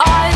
I